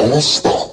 N した